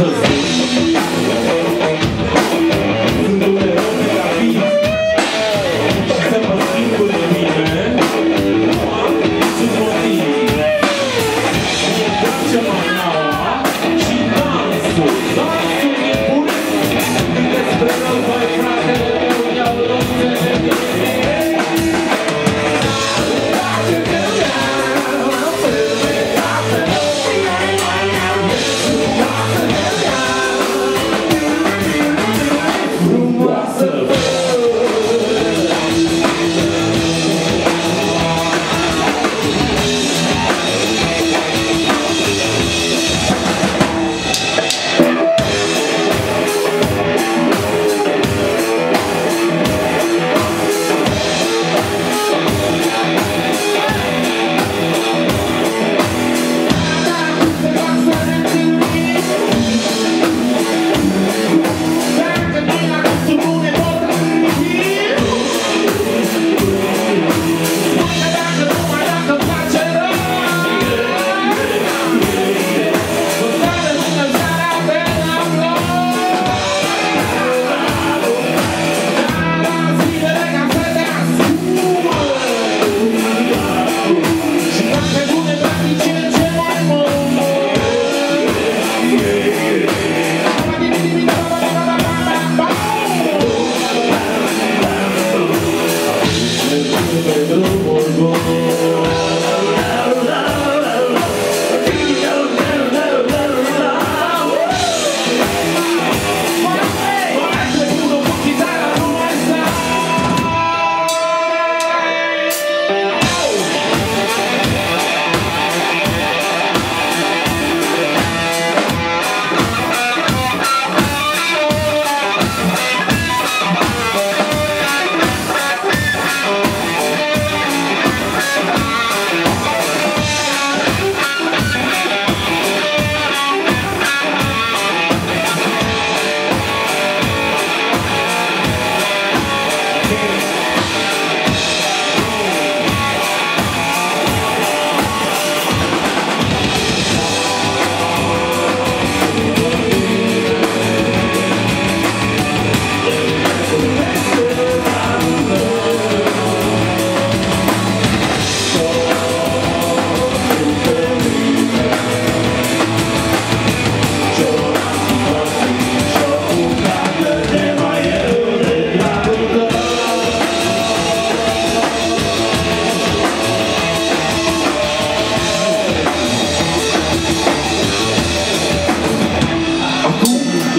Cause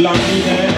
La